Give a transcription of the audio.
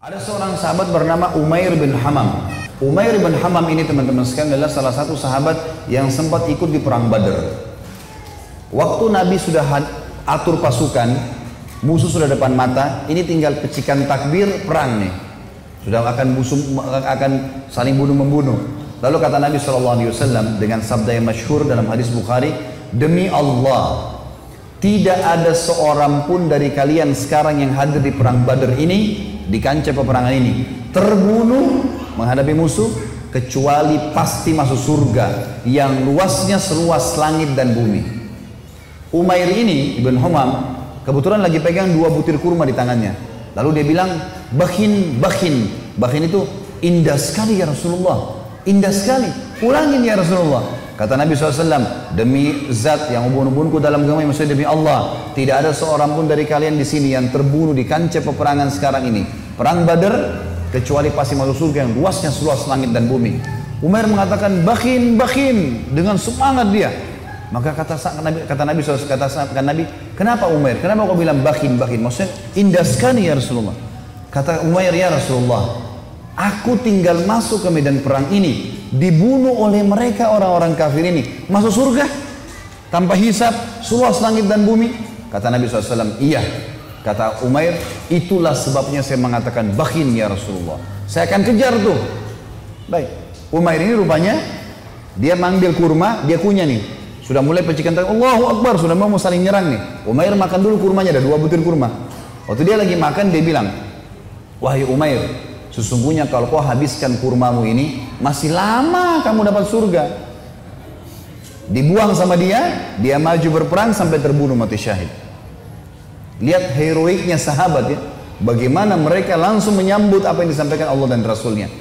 Ada seorang sahabat bernama Umair bin Hamam. Umair bin Hamam ini teman-teman sekalian adalah salah satu sahabat yang sempat ikut di perang Badar. Waktu Nabi sudah atur pasukan, musuh sudah depan mata, ini tinggal pecikan takbir perang nih. Sudah akan musuh akan saling bunuh membunuh. Lalu kata Nabi SAW dengan sabda yang masyhur dalam hadis Bukhari, demi Allah, tidak ada seorang pun dari kalian sekarang yang hadir di perang Badar ini di kancah peperangan ini terbunuh menghadapi musuh kecuali pasti masuk surga yang luasnya seluas langit dan bumi. Umair ini Ibn Humam kebetulan lagi pegang dua butir kurma di tangannya. Lalu dia bilang, "Bakin, bakin." Bakin itu indah sekali ya Rasulullah. Indah sekali. Ulangin ya Rasulullah. Kata Nabi SAW, demi zat yang ubun-ubunku dalam agama maksudnya demi Allah, tidak ada seorang pun dari kalian di sini yang terbunuh di kancah peperangan sekarang ini. Perang Badar, kecuali pasti masuk surga yang luasnya seluas langit dan bumi. Umar mengatakan, bakin, bakin, dengan semangat dia. Maka kata Nabi, kata Nabi SAW, kata, kata Nabi, kenapa Umar? Kenapa kau bilang bakin, bakin? Maksudnya indah sekali ya Rasulullah. Kata Umar, ya Rasulullah, aku tinggal masuk ke medan perang ini. Dibunuh oleh mereka orang-orang kafir ini. Masuk surga? Tanpa hisap seluas langit dan bumi? Kata Nabi SAW iya. Kata Umair itulah sebabnya saya mengatakan bakin ya Rasulullah. Saya akan kejar tuh. Baik. Umair ini rupanya dia manggil kurma dia kunyah nih. Sudah mulai pecikan Allahu Akbar sudah mau saling nyerang nih. Umair makan dulu kurmanya ada dua butir kurma. Waktu dia lagi makan dia bilang wahai Umair Sesungguhnya kalau kau habiskan kurmamu ini, masih lama kamu dapat surga. Dibuang sama dia, dia maju berperang sampai terbunuh mati syahid. Lihat heroiknya sahabat ya. Bagaimana mereka langsung menyambut apa yang disampaikan Allah dan Rasulnya.